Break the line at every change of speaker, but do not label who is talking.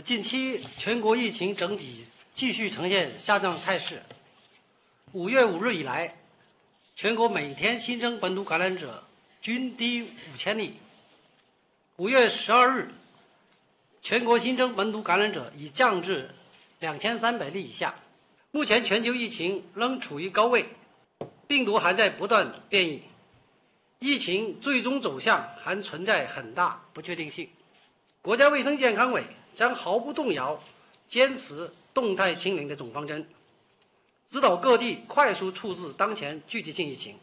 近期全国疫情整体继续呈现下降态势。五月五日以来，全国每天新增本土感染者均低五千例。五月十二日，全国新增本土感染者已降至两千三百例以下。目前全球疫情仍处于高位，病毒还在不断变异，疫情最终走向还存在很大不确定性。国家卫生健康委将毫不动摇坚持动态清零的总方针指导各地快速处置当前聚集性疫情。